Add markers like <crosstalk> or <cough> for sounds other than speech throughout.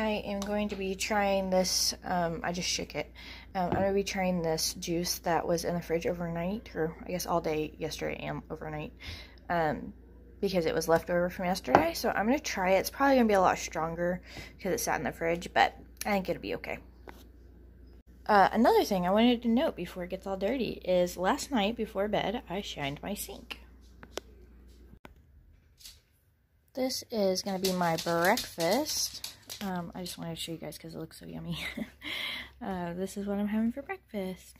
I am going to be trying this, um, I just shook it. Um, I'm going to be trying this juice that was in the fridge overnight, or I guess all day yesterday and overnight, um, because it was left over from yesterday. So I'm going to try it. It's probably going to be a lot stronger because it sat in the fridge, but I think it'll be okay. Uh, another thing I wanted to note before it gets all dirty is last night before bed, I shined my sink. This is going to be my breakfast. Um, I just wanted to show you guys because it looks so yummy. <laughs> uh, this is what I'm having for breakfast.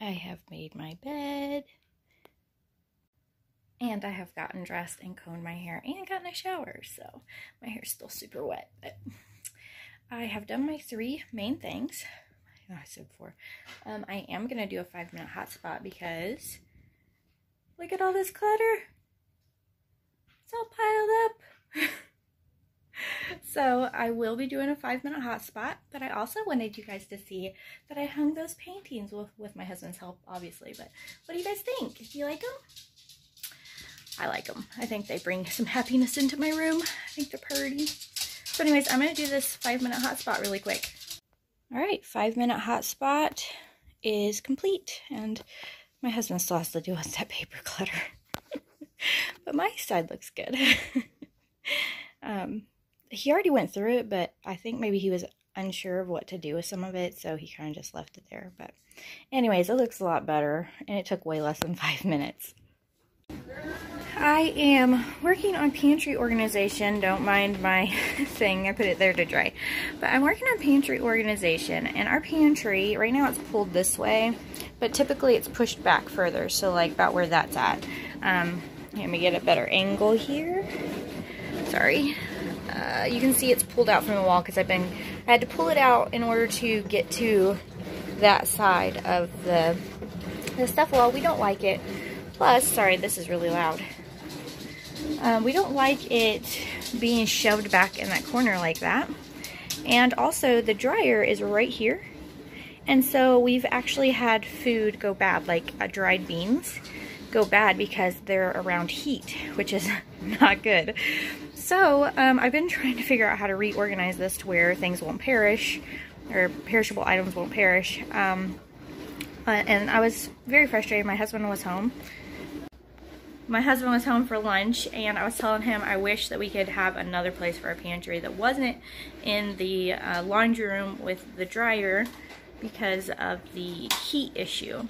I have made my bed. And I have gotten dressed and combed my hair and gotten a shower. So my hair's still super wet. But <laughs> I have done my three main things. I, I said four. Um, I am going to do a five minute hot spot because look at all this clutter. It's all piled up. So I will be doing a five minute hotspot, but I also wanted you guys to see that I hung those paintings with, with my husband's help, obviously. But what do you guys think? Do you like them? I like them. I think they bring some happiness into my room. I think they're pretty. So anyways, I'm going to do this five minute hotspot really quick. All right, five minute hotspot is complete. And my husband still has to deal with that paper clutter. <laughs> but my side looks good. <laughs> um, he already went through it, but I think maybe he was unsure of what to do with some of it, so he kind of just left it there. But anyways, it looks a lot better, and it took way less than <laughs> five minutes. I am working on pantry organization. Don't mind my <laughs> thing. I put it there to dry. But I'm working on pantry organization. And our pantry, right now it's pulled this way. But typically it's pushed back further. So like about where that's at. Um, let me get a better angle here. Sorry. Uh, you can see it's pulled out from the wall because I've been, I had to pull it out in order to get to that side of the, the stuff wall. We don't like it. Plus, sorry, this is really loud. Um, we don't like it being shoved back in that corner like that. And also the dryer is right here. And so we've actually had food go bad, like uh, dried beans go bad because they're around heat, which is <laughs> not good. So um, I've been trying to figure out how to reorganize this to where things won't perish or perishable items won't perish. Um, uh, and I was very frustrated. My husband was home. My husband was home for lunch and I was telling him I wish that we could have another place for our pantry that wasn't in the uh, laundry room with the dryer because of the heat issue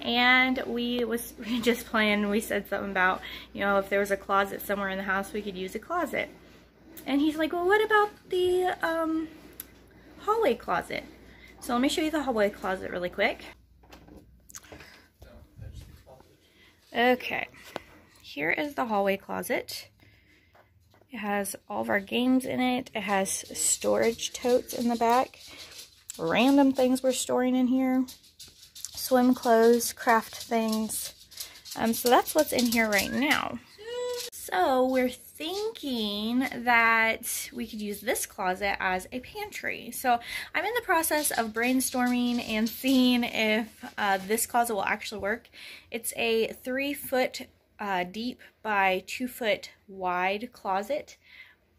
and we was <laughs> just playing we said something about you know if there was a closet somewhere in the house we could use a closet. And he's like well what about the um, hallway closet? So let me show you the hallway closet really quick. Okay. Here is the hallway closet. It has all of our games in it. It has storage totes in the back. Random things we're storing in here swim clothes, craft things. Um, so that's what's in here right now. So we're thinking that we could use this closet as a pantry. So I'm in the process of brainstorming and seeing if uh, this closet will actually work. It's a three foot uh, deep by two foot wide closet.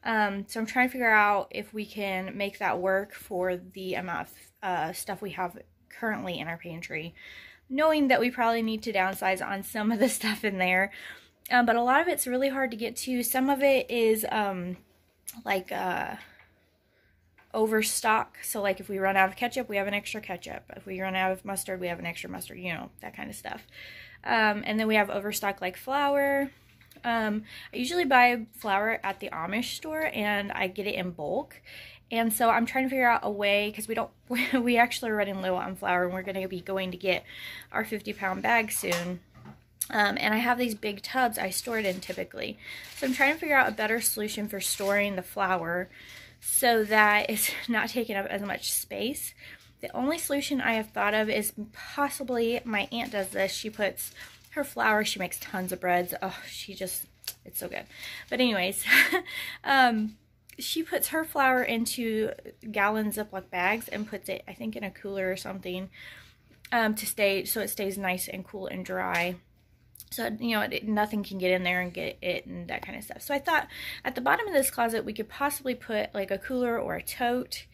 Um, so I'm trying to figure out if we can make that work for the amount of uh, stuff we have currently in our pantry, knowing that we probably need to downsize on some of the <laughs> stuff in there. Um, but a lot of it's really hard to get to. Some of it is um, like uh, overstock. So like if we run out of ketchup, we have an extra ketchup. If we run out of mustard, we have an extra mustard, you know, that kind of stuff. Um, and then we have overstock like flour. Um, I usually buy flour at the Amish store and I get it in bulk. And so I'm trying to figure out a way, because we don't, <laughs> we actually are running low on flour and we're going to be going to get our 50 pound bag soon. Um, and I have these big tubs I store it in typically. So I'm trying to figure out a better solution for storing the flour so that it's <laughs> not taking up as much space. The only solution I have thought of is possibly, my aunt does this, she puts her flour, she makes tons of breads. Oh, she just, it's so good. But anyways, <laughs> um, she puts her flour into gallon Ziploc bags and puts it, I think, in a cooler or something um, to stay, so it stays nice and cool and dry. so you know it, nothing can get in there and get it and that kind of stuff so i thought at the bottom of this closet we could possibly put like a cooler or a tote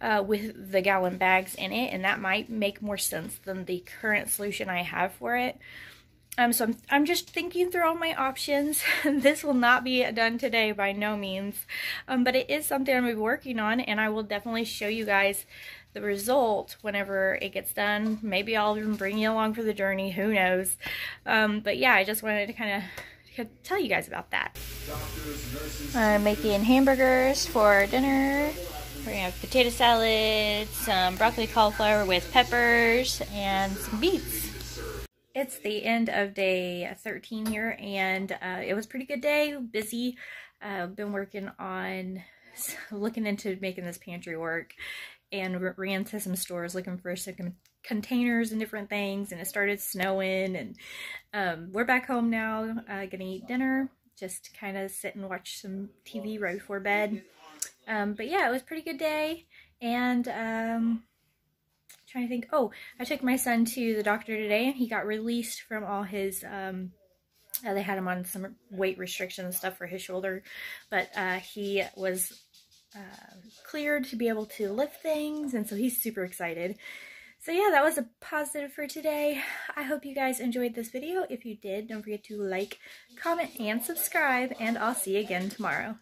uh, with the gallon bags in it and that might make more sense than the current solution i have for it um, so I'm, I'm just thinking through all my options. <laughs> this will not be done today by no means, um, but it is something I'm working on and I will definitely show you guys the result whenever it gets done. Maybe I'll even bring you along for the journey, who knows. Um, but yeah, I just wanted to kind of tell you guys about that. I'm making hamburgers for dinner. We're gonna have potato salad, some broccoli cauliflower with peppers, and some beets. It's the end of day 13 here, and uh, it was pretty good day, busy. Uh, been working on looking into making this pantry work and ran to some stores looking for some containers and different things and it started snowing and um, we're back home now uh, gonna eat dinner just kind of sit and watch some TV right before bed um, but yeah it was pretty good day and um, trying to think oh I took my son to the doctor today and he got released from all his um, uh, they had him on some weight restriction and stuff for his shoulder but uh, he was uh, cleared to be able to lift things, and so he's super excited. So yeah, that was a positive for today. I hope you guys enjoyed this video. If you did, don't forget to like, comment, and subscribe, and I'll see you again tomorrow.